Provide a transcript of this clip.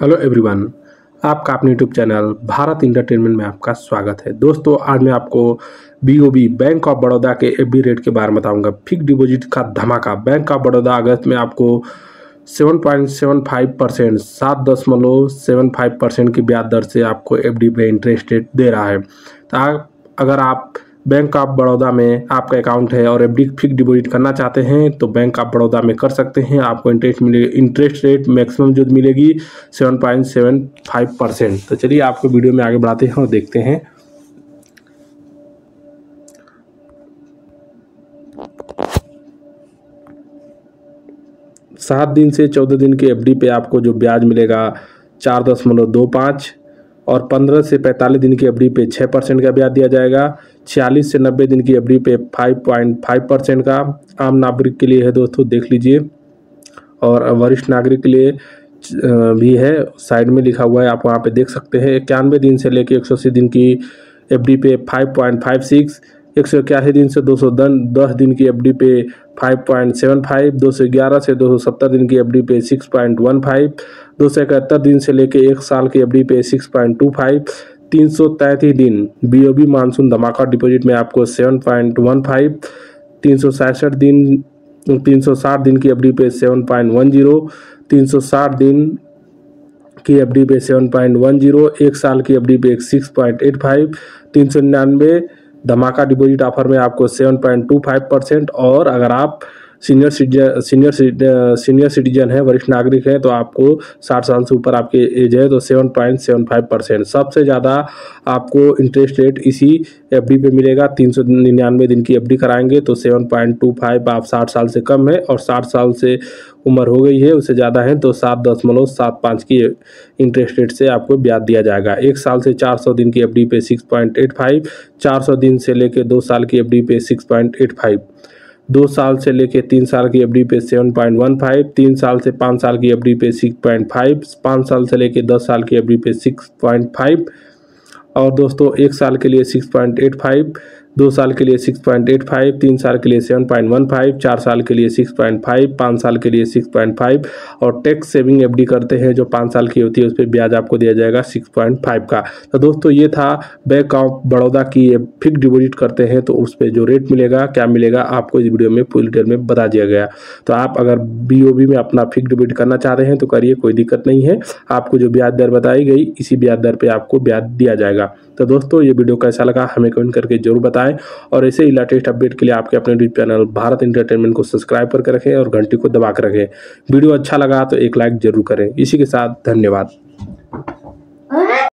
Hello everyone, आपका अपने YouTube channel Bharat entertainment में आपका स्वागत है। दोस्तों, आज मैं आपको बीओबी बैंक ऑफ़ बड़ौदा के एफडी रेट के बारे में बताऊँगा। फिक्स डिपॉजिट का धमाका। बैंक ऑफ़ बड़ौदा अगस्त में आपको 7.75 परसेंट सात दशमलव सेवन फाइव परसेंट की ब्याज दर से आपको एफडी पे इंटरेस्ट रेट दे रहा है। तो अगर आप बैंक ऑफ़ बड़ौदा में आपका अकाउंट है और एफ़ फिक्स डिपॉजिट करना चाहते हैं तो बैंक ऑफ़ बड़ौदा में कर सकते हैं। आपको इंटरेस्ट मिले इंटरेस्ट रेट मैक्सिमम जो मिलेगी seven point seven five percent तो चलिए आपको वीडियो में आगे बढ़ाते हैं और देखते हैं। सात दिन से चौदह दिन के एफडी पे आपको जो ब्याज मिलेगा, चार दशमलव दो पाँच, और पंद्रह से पैंतालीस दिन की एफ़ पे छः परसेंट का ब्याज दिया जाएगा। छियालीस से नब्बे दिन की एफ़ पे फाइव पॉइंट फाइव परसेंट का आम नागरिक के लिए है दोस्तों, देख लीजिए। और वरिष्ठ नागरिक के लिए भी है, साइड में लिखा हुआ है, आप वहाँ पे देख सकते हैं। इक्यानवे दिन से लेकर एक सौ अस्सी दिन की एफडी पे फाइव पॉइंट फाइव सिक्स एक सौ इक्यासी दिन से दो सौ दस दिन की एफडी पे फाइव पॉइंट सेवन फाइव दो सौ ग्यारह से दो सौ सत्तर दिन की एफडी पे सिक्स पॉइंट वन फाइव दो सौ इकहत्तर दिन से लेकर एक साल की एफडी पे सिक्स पॉइंट टू फाइव तीन सौ तैंतीस दिन बी ओ बी मानसून धमाका डिपॉजिट में आपको सेवन पॉइंट वन फाइव, तीन सौ सड़सठ दिन, तीन सौ साठ दिन की एफडी पे सेवन पॉइंट वन ज़ीरो, तीन सौ साठ दिन की एफडी पे सेवन पॉइंट वन ज़ीरो, एक साल की एफडी पे सिक्स पॉइंट एट फाइव, तीन सौ निन्यानवे धमाका डिपॉजिट ऑफ़र में आपको seven point two five percent और अगर आप senior citizen, senior senior citizen है, वरिष्ठ नागरिक है तो आपको साठ साल से ऊपर आपके एज है तो seven point seven five percent सबसे ज़्यादा आपको इंटरेस्ट रेट इसी एफ़ डी पे मिलेगा, तीन सौ निन्यानवे दिन की एफ़ डी कराएँगे तो सेवन पॉइंट टू फाइव आप साठ साल से कम है, और साठ साल से उम्र हो गई है, उससे ज़्यादा है तो सात दशमलव सात पाँच की इंटरेस्ट रेट से आपको ब्याज दिया जाएगा। एक साल से चार सौ दिन की एफ़ डी पे सिक्स पॉइंट एट फाइव चार सौ दिन से लेकर दो साल की एफ़ डी पे सिक्स पॉइंट एट फाइव दो साल से लेके तीन साल की एफडी पे सेवन पॉइंट वन फाइव तीन साल से पाँच साल की एफडी पे सिक्स पॉइंट फाइव पाँच साल से लेके दस साल की एफडी पे सिक्स पॉइंट फाइव और दोस्तों एक साल के लिए सिक्स पॉइंट एट फाइव दो साल के लिए सिक्स पॉइंट एट फाइव, तीन साल के लिए सेवन पॉइंट वन फाइव, चार साल के लिए सिक्स पॉइंट फाइव, पाँच साल के लिए सिक्स पॉइंट फाइव और टैक्स सेविंग एफडी करते हैं जो पाँच साल की होती है, उस पर ब्याज आपको दिया जाएगा सिक्स पॉइंट फाइव का। तो दोस्तों, ये था बैंक ऑफ़ बड़ौदा की ये फिक्स डिपोजिट करते हैं तो उस पर जो रेट मिलेगा, क्या मिलेगा, आपको इस वीडियो में पूरी डिटेल में बता दिया गया। तो आप अगर बी में अपना फिक्स डिपोजिट करना चाह रहे हैं तो करिए, कोई दिक्कत नहीं है। आपको जो ब्याज दर बताई गई, इसी ब्याज दर पर आपको ब्याज दिया जाएगा। तो दोस्तों, ये वीडियो कैसा लगा हमें कमेंट करके ज़रूर बताएँ। और ऐसे ही लेटेस्ट अपडेट के लिए आपके अपने यूट्यूब चैनल भारत इंटरटेनमेंट को सब्सक्राइब करके रखें और घंटी को दबा कर रखें। वीडियो अच्छा लगा तो एक लाइक ज़रूर करें। इसी के साथ धन्यवाद। हाँ?